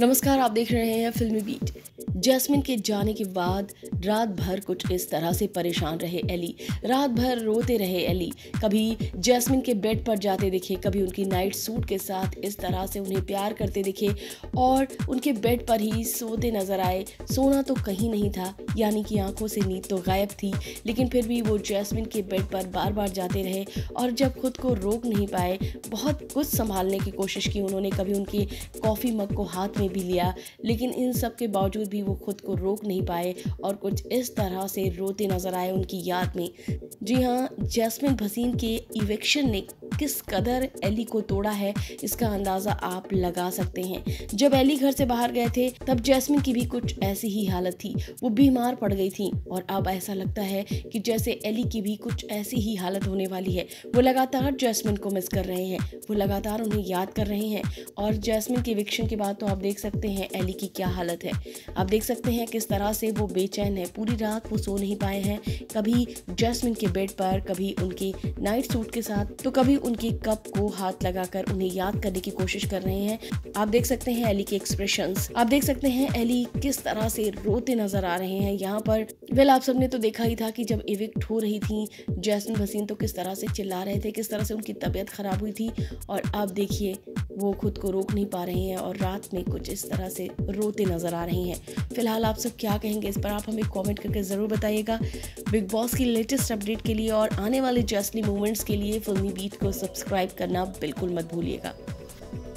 नमस्कार आप देख रहे हैं फिल्मी बीट। जैस्मिन के जाने के बाद रात भर कुछ इस तरह से परेशान रहे एली। रात भर रोते रहे एली। कभी जैस्मिन के बेड पर जाते दिखे, कभी उनकी नाइट सूट के साथ इस तरह से उन्हें प्यार करते दिखे और उनके बेड पर ही सोते नज़र आए। सोना तो कहीं नहीं था, यानी कि आँखों से नींद तो गायब थी, लेकिन फिर भी वो जैस्मिन के बेड पर बार बार जाते रहे और जब खुद को रोक नहीं पाए, बहुत कुछ संभालने की कोशिश की उन्होंने, कभी उनके कॉफ़ी मग को हाथ में भी लिया। लेकिन इन सब के बावजूद भी वो खुद को रोक नहीं पाए और कुछ इस तरह से रोते नज़र आए उनकी याद में। जी हाँ जैसमिन भसीन के इवेक्शन ने किस कदर एली को तोड़ा है, इसका अंदाज़ा आप लगा सकते हैं। जब एली घर से बाहर गए थे, तब जैस्मिन की भी कुछ ऐसी ही हालत थी। वो बीमार पड़ गई थी और अब ऐसा लगता है कि जैसे एली की भी कुछ ऐसी ही हालत होने वाली है। वो लगातार जैस्मिन को मिस कर रहे हैं। वो लगातार उन्हें याद कर रहे हैं और जैस्मिन के विक्षण के बाद तो आप देख सकते हैं एली की क्या हालत है। आप देख सकते हैं किस तरह से वो बेचैन है। पूरी रात वो सो नहीं पाए हैं। कभी जैस्मिन के बेड पर, कभी उनके नाइट सूट के साथ तो कभी उनके कप को हाथ लगाकर उन्हें याद करने की कोशिश कर रहे हैं। आप देख सकते हैं एली के एक्सप्रेशन आप देख सकते हैं एली किस तरह से रोते नज़र आ रहे हैं यहाँ पर। वेल आप सबने तो देखा ही था कि जब इविक्ट हो रही थी, जैसमिन भसीन तो किस तरह से चिल्ला रहे थे, किस तरह से उनकी तबीयत खराब हुई थी। और आप देखिए वो खुद को रोक नहीं पा रही हैं और रात में कुछ इस तरह से रोते नज़र आ रही हैं। फ़िलहाल आप सब क्या कहेंगे इस पर आप हमें कमेंट करके ज़रूर बताइएगा। बिग बॉस की लेटेस्ट अपडेट के लिए और आने वाले जस्टली मूवमेंट्स के लिए फिल्मी बीट को सब्सक्राइब करना बिल्कुल मत भूलिएगा।